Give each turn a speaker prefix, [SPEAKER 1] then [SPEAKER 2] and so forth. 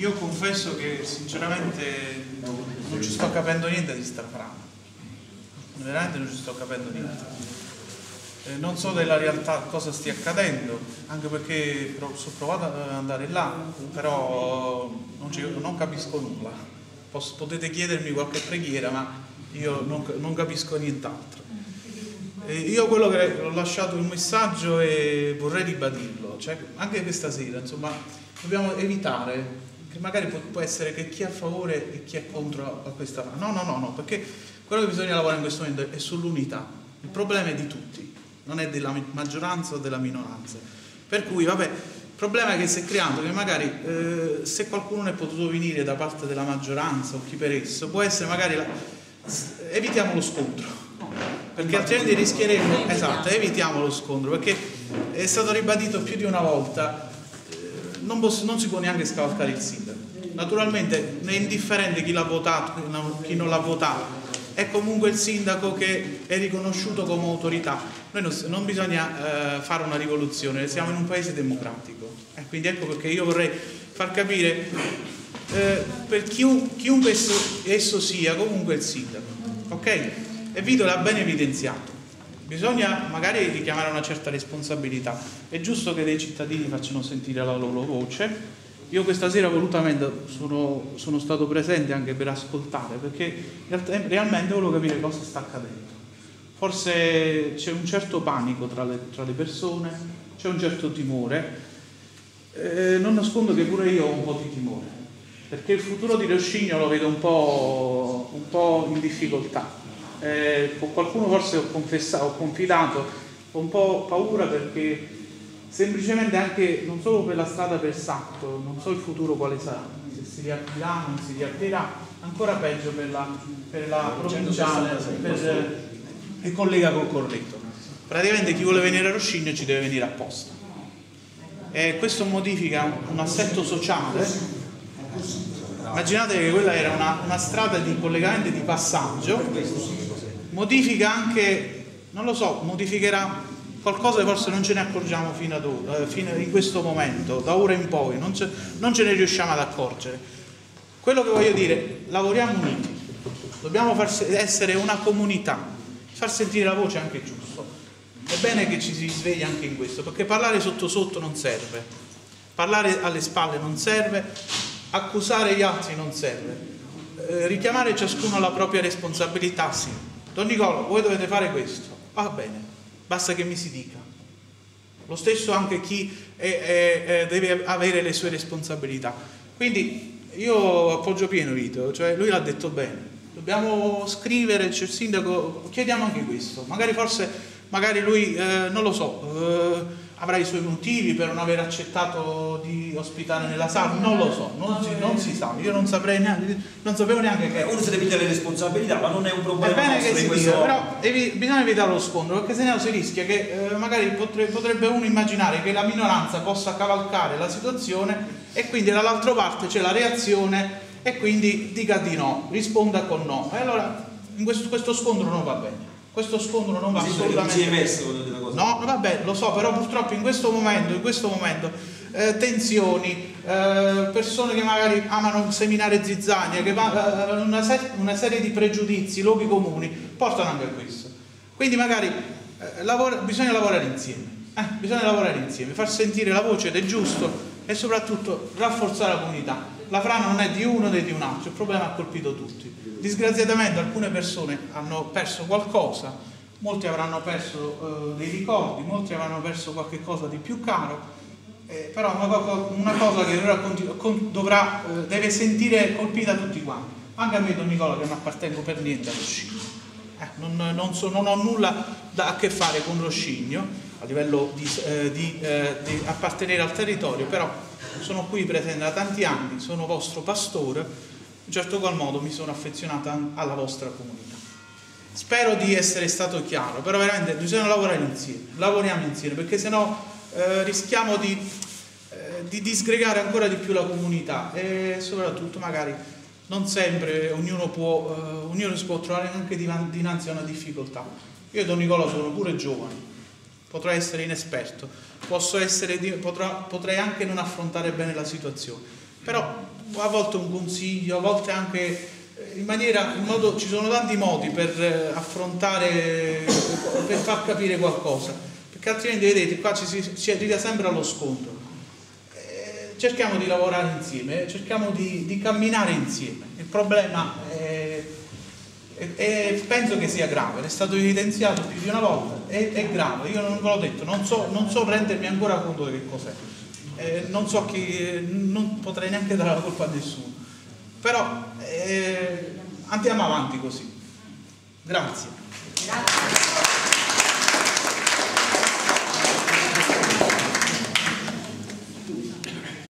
[SPEAKER 1] io confesso che sinceramente non ci sto capendo niente di sta frana. Veramente non ci sto capendo niente. Eh, non so della realtà cosa stia accadendo, anche perché sono provato ad andare là, però non, non capisco nulla. Posso, potete chiedermi qualche preghiera, ma io non, non capisco nient'altro. Eh, io quello che ho lasciato un messaggio e vorrei ribadirlo, cioè anche questa sera, insomma, dobbiamo evitare che magari può, può, essere che chi è a favore e chi è contro a questa no no no no perché quello che bisogna lavorare in questo momento è sull'unità. Il problema è di tutti non è della maggioranza o della minoranza. Per cui vabbè il problema è che si è creato che magari eh, se qualcuno è potuto venire da parte della maggioranza o chi per esso può essere magari la, evitiamo lo scontro. Perché altrimenti rischieremo esatto evitiamo lo scontro perché è stato ribadito più di una volta non, posso, non si può neanche scavalcare il sindaco. Naturalmente è indifferente chi l'ha votato, chi non l'ha votato, è comunque il sindaco che è riconosciuto come autorità. Noi non, non bisogna eh, fare una rivoluzione, siamo in un paese democratico. E quindi ecco perché io vorrei far capire eh, per chiun, chiunque esso, esso, sia, comunque il sindaco. Ok? E Vito l'ha ben evidenziato. Bisogna magari richiamare una certa responsabilità. È giusto che dei cittadini facciano sentire la loro voce. Io questa sera volutamente sono, sono stato presente anche per ascoltare, perché realmente volevo capire cosa sta accadendo. Forse c'è un certo panico tra le, tra le persone, c'è un certo timore. Eh, non nascondo che pure io ho un po' di timore, perché il futuro di Roscigno lo vedo un po', un po in difficoltà eh, con qualcuno forse ho, confessato, ho confidato, ho un po' paura perché semplicemente anche non solo per la strada per Sacco, non so il futuro quale sarà, se si riaprirà, non si riaprirà, ancora peggio per la, per la provinciale per, e collega col corretto. Praticamente chi vuole venire a Roscigno ci deve venire apposta. E questo modifica un assetto sociale immaginate che quella era una, una strada di collegamento di passaggio modifica anche, non lo so, modificherà qualcosa che forse non ce ne accorgiamo fino ad ora, eh, fino in questo momento, da ora in poi, non ce, non ce ne riusciamo ad accorgere. Quello che voglio dire, lavoriamo uniti, dobbiamo far, essere una comunità, far sentire la voce anche giusto. È bene che ci si svegli anche in questo, perché parlare sotto sotto non serve, parlare alle spalle non serve, accusare gli altri non serve, eh, richiamare ciascuno alla propria responsabilità sì, Don Nicola, voi dovete fare questo. Va bene, basta che mi si dica. Lo stesso anche chi è, è, è, deve avere le sue responsabilità. Quindi io appoggio pieno Vito, cioè lui l'ha detto bene. Dobbiamo scrivere, c'è il sindaco, chiediamo anche questo. Magari forse, magari lui, eh, non lo so, eh, avrà i suoi motivi per non aver accettato di ospitare nella sala, non lo so, non si, non si sa, io non saprei neanche, non sapevo neanche che...
[SPEAKER 2] Uno si deve le responsabilità, ma non è un problema.
[SPEAKER 1] È bene che si questo... dica, però evi, bisogna evitare lo scontro, perché se no si rischia che eh, magari potrebbe, potrebbe uno immaginare che la minoranza possa cavalcare la situazione e quindi dall'altra parte c'è la reazione e quindi dica di no, risponda con no. E allora questo, questo scontro non va bene. Questo scontro non va sì, assolutamente
[SPEAKER 2] bene.
[SPEAKER 1] No, vabbè, lo so, però purtroppo in questo momento, in questo momento eh, tensioni, eh, persone che magari amano seminare zizzania, che va, eh, una, se una, serie di pregiudizi, luoghi comuni, portano anche a questo. Quindi magari eh, lavora, bisogna lavorare insieme, eh, bisogna lavorare insieme, far sentire la voce del giusto e soprattutto rafforzare la comunità. La frana non è di uno né di un altro, il problema ha colpito tutti. Disgraziatamente alcune persone hanno perso qualcosa, molti avranno perso eh, dei ricordi, molti avranno perso qualche cosa di più caro, eh, però una, cosa che dovrà, eh, deve sentire colpita tutti quanti. Anche a me, Don Nicola, che non appartengo per niente a Roscigno. Eh, non, non, so, non, ho nulla da, a che fare con Roscigno a livello di, eh, di, eh, di appartenere al territorio, però sono qui presente da tanti anni, sono vostro pastore, in certo qual modo mi sono affezionata alla vostra comunità. Spero di essere stato chiaro, però veramente bisogna lavorare insieme, lavoriamo insieme, perché sennò eh, rischiamo di, eh, di, disgregare ancora di più la comunità e soprattutto magari non sempre ognuno, può, eh, ognuno si può trovare anche dinanzi a una difficoltà. Io e Don Nicola sono pure giovane, potrei essere inesperto, essere, potrà, potrei anche non affrontare bene la situazione, però a volte un consiglio, a volte anche eh, in maniera, in modo, ci sono tanti modi per eh, affrontare, per far capire qualcosa, perché altrimenti vedete qua ci si, si arriva sempre allo scontro. Eh, cerchiamo di lavorare insieme, cerchiamo di, di camminare insieme. Il problema è, è, è, penso che sia grave, è stato evidenziato più di una volta, è, è grave, io non ve l'ho detto, non so, non so rendermi ancora conto di che cos'è eh, non so chi, non potrei neanche dare la colpa a nessuno, però eh, andiamo avanti così. Grazie. Grazie.